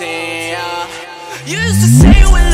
Yeah. You used to say you